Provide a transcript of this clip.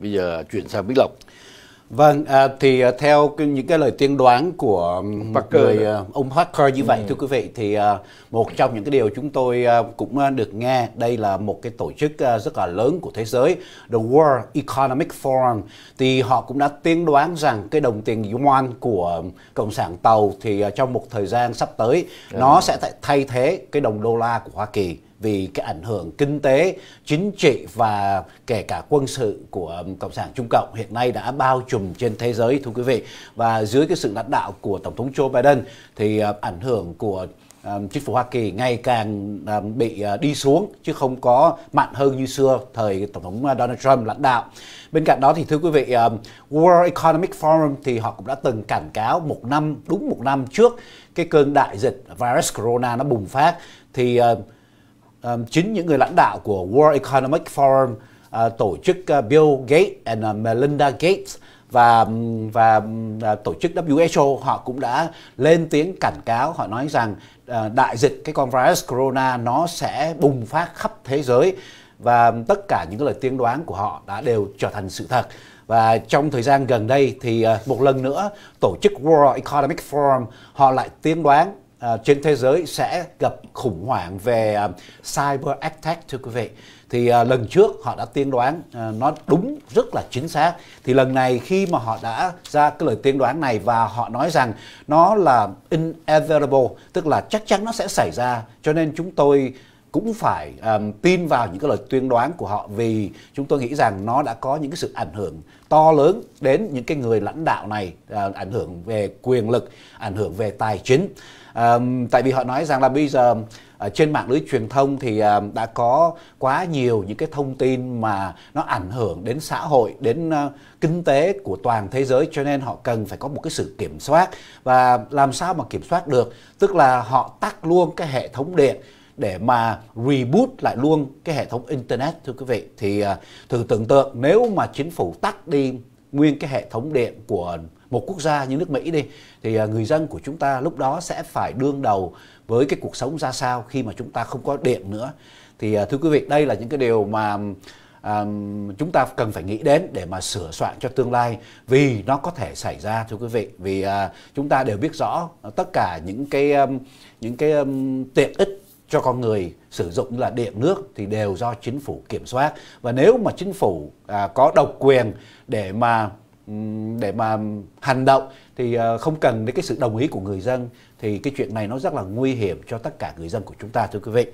bây giờ chuyển sang Bích Lộc Vâng, à, thì à, theo những cái lời tiên đoán của Parker người đó. à, ông Parker như vậy Ừ. thưa quý vị thì à, một trong những cái điều chúng tôi à, cũng à, được nghe đây là một cái tổ chức à, rất là lớn của thế giới The World Economic Forum thì họ cũng đã tiên đoán rằng cái đồng tiền yuan của cộng sản tàu thì à, trong một thời gian sắp tới nó sẽ thay thế cái đồng đô la của Hoa Kỳ vì cái ảnh hưởng kinh tế, chính trị và kể cả quân sự của um, Cộng sản Trung Cộng hiện nay đã bao trùm trên thế giới thưa quý vị. Và dưới cái sự lãnh đạo của Tổng thống Joe Biden thì uh, ảnh hưởng của um, chính phủ Hoa Kỳ ngày càng um, bị uh, đi xuống chứ không có mạnh hơn như xưa thời Tổng thống uh, Donald Trump lãnh đạo. Bên cạnh đó thì thưa quý vị, World Economic Forum thì họ cũng đã từng cảnh cáo một năm đúng một năm trước cái cơn đại dịch virus corona nó bùng phát thì uh, um, chính những người lãnh đạo của World Economic Forum uh, tổ chức uh, Bill Gates and uh, Melinda Gates và và uh, tổ chức WHO họ cũng đã lên tiếng cảnh cáo. Họ nói rằng uh, đại dịch cái con virus corona nó sẽ bùng phát khắp thế giới và tất cả những cái lời tiên đoán của họ đã đều trở thành sự thật. Và trong thời gian gần đây thì một lần nữa tổ chức World Economic Forum họ lại tiên đoán Ờ, trên thế giới sẽ gặp khủng hoảng về uh, cyber attack thưa quý vị. Thì uh, lần trước họ đã tiên đoán uh, nó đúng rất là chính xác. Thì lần này khi mà họ đã ra cái lời tiên đoán này và họ nói rằng nó là inevitable tức là chắc chắn nó sẽ xảy ra. Cho nên chúng tôi cũng phải um, tin vào những cái lời tuyên đoán của họ vì chúng tôi nghĩ rằng nó đã có những cái sự ảnh hưởng to lớn đến những cái người lãnh đạo này uh, ảnh hưởng về quyền lực ảnh hưởng về tài chính. Um, tại vì họ nói rằng là bây giờ ở trên mạng lưới truyền thông thì ờ, đã có quá nhiều những cái thông tin mà nó ảnh hưởng đến xã hội đến kinh tế của toàn thế giới cho nên họ cần phải có một cái sự kiểm soát. Và làm sao mà kiểm soát được? Tức là họ tắt luôn cái hệ thống điện để mà reboot lại luôn cái hệ thống internet thưa quý vị. Thì à, thử tưởng tượng nếu mà chính phủ tắt đi nguyên cái hệ thống điện của một quốc gia như nước Mỹ đi thì à, người dân của chúng ta lúc đó sẽ phải đương đầu với cái cuộc sống ra sao khi mà chúng ta không có điện nữa. Thì à, thưa quý vị đây là những cái điều mà um, chúng ta cần phải nghĩ đến để mà sửa soạn cho tương lai vì nó có thể xảy ra thưa quý vị. Vì uh, chúng ta đều biết rõ tất cả những cái um, những cái um, tiện ích cho con người sử dụng như là điện nước thì đều do chính phủ kiểm soát. Và nếu mà chính phủ à, có độc quyền để mà để mà hành động thì à, không cần đến cái sự đồng ý của người dân thì cái chuyện này nó rất là nguy hiểm cho tất cả người dân của chúng ta thưa quý vị.